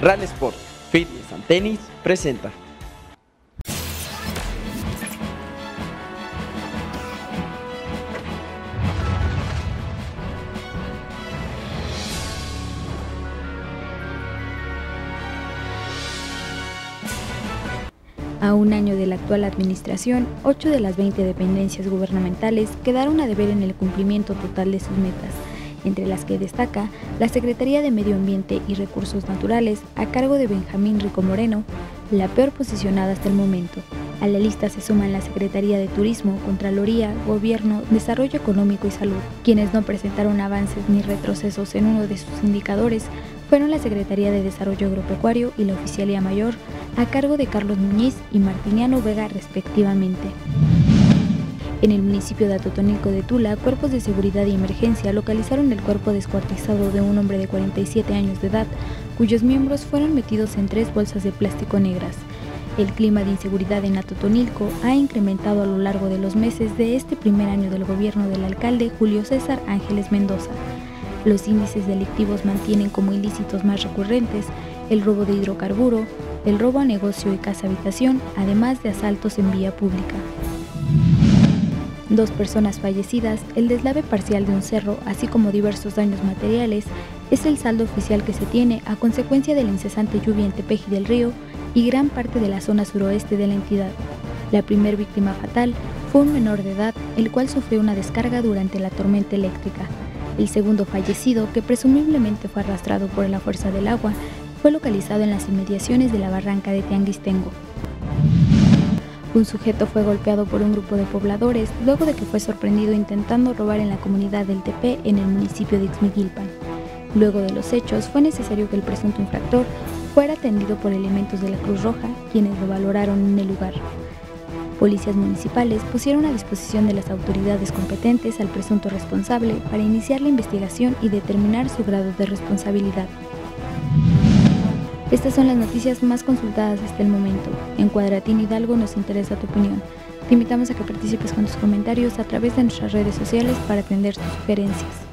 RAN Sport, Fitness and Tenis presenta. A un año de la actual administración, 8 de las 20 dependencias gubernamentales quedaron a deber en el cumplimiento total de sus metas, entre las que destaca la Secretaría de Medio Ambiente y Recursos Naturales a cargo de Benjamín Rico Moreno, la peor posicionada hasta el momento. A la lista se suman la Secretaría de Turismo, Contraloría, Gobierno, Desarrollo Económico y Salud. Quienes no presentaron avances ni retrocesos en uno de sus indicadores fueron la Secretaría de Desarrollo Agropecuario y la Oficialía Mayor, a cargo de Carlos Muñiz y Martiniano Vega respectivamente. En el municipio de Atotonilco de Tula, cuerpos de seguridad y emergencia localizaron el cuerpo descuartizado de un hombre de 47 años de edad, cuyos miembros fueron metidos en tres bolsas de plástico negras. El clima de inseguridad en Atotonilco ha incrementado a lo largo de los meses de este primer año del gobierno del alcalde Julio César Ángeles Mendoza. Los índices delictivos mantienen como ilícitos más recurrentes el robo de hidrocarburo, el robo a negocio y casa habitación, además de asaltos en vía pública dos personas fallecidas, el deslave parcial de un cerro, así como diversos daños materiales, es el saldo oficial que se tiene a consecuencia de la incesante lluvia en Tepeji del Río y gran parte de la zona suroeste de la entidad. La primer víctima fatal fue un menor de edad, el cual sufrió una descarga durante la tormenta eléctrica. El segundo fallecido, que presumiblemente fue arrastrado por la fuerza del agua, fue localizado en las inmediaciones de la barranca de Tianguistengo. Un sujeto fue golpeado por un grupo de pobladores luego de que fue sorprendido intentando robar en la comunidad del TP en el municipio de Ixmiguilpan. Luego de los hechos, fue necesario que el presunto infractor fuera atendido por elementos de la Cruz Roja, quienes lo valoraron en el lugar. Policías municipales pusieron a disposición de las autoridades competentes al presunto responsable para iniciar la investigación y determinar su grado de responsabilidad. Estas son las noticias más consultadas hasta el momento. En Cuadratín Hidalgo nos interesa tu opinión. Te invitamos a que participes con tus comentarios a través de nuestras redes sociales para atender tus sugerencias.